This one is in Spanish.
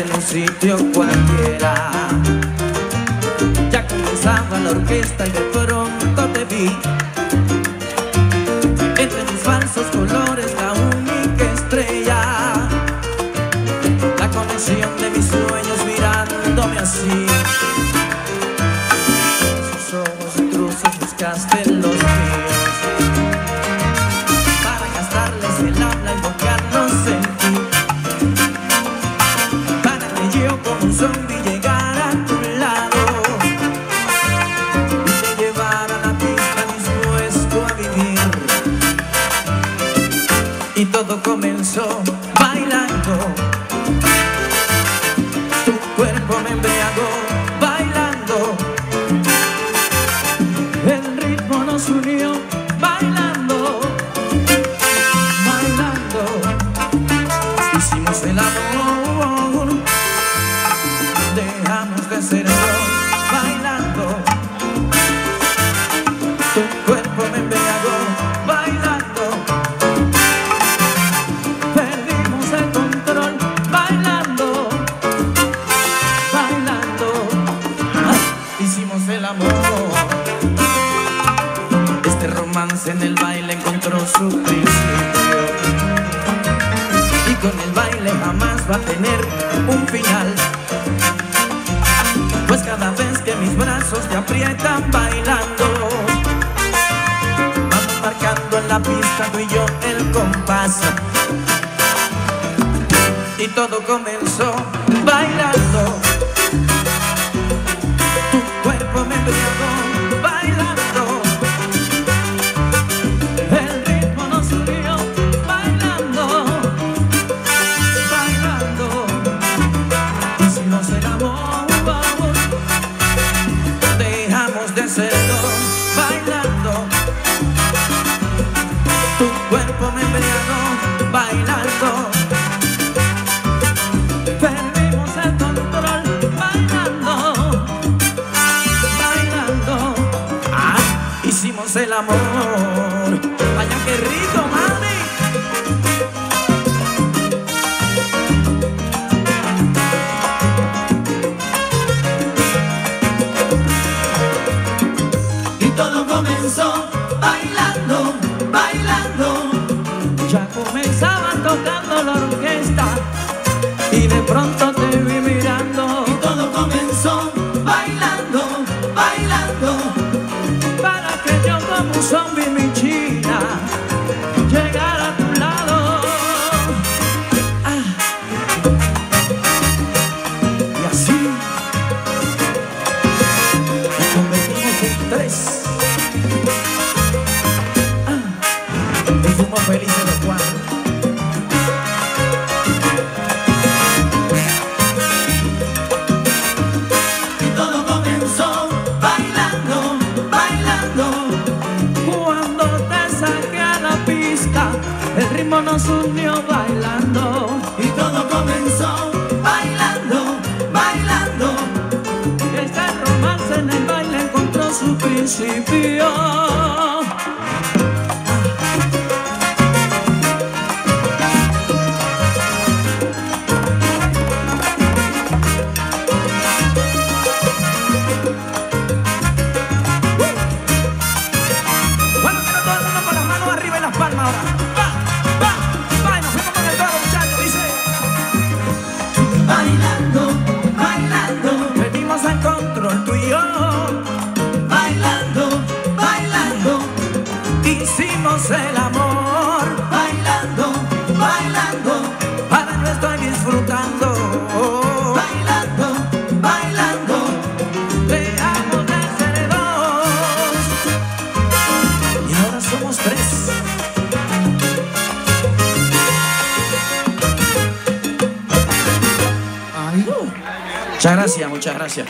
en un sitio cualquiera. Ya comenzaba la orquesta y de pronto te vi. Entre mis falsos colores, la única estrella. La conexión de mis sueños mirándome así. Sus ojos intrusos buscaste los míos. Para gastarles el habla en el baile encontró su principio. Y con el baile jamás va a tener un final. Pues cada vez que mis brazos te aprietan bailando, vamos marcando en la pista tú y yo el compás. Y todo comenzó bailando. Hicimos el amor. Vaya que rico, mami. Y todo comenzó bailando, bailando. Ya comenzaba tocando la orquesta y de pronto te un zombie mi china llegara a tu lado. Ah. Y así nos convertimos en tres. Ah. Y fuimos felices los cuatro. El ritmo nos unió bailando. Y todo comenzó bailando, bailando. Este romance en el baile encontró su principio. Hicimos el amor, bailando, bailando, ahora lo estoy disfrutando. bailando, bailando. Dejamos de dos y ahora somos tres. Muchas gracias, muchas gracias.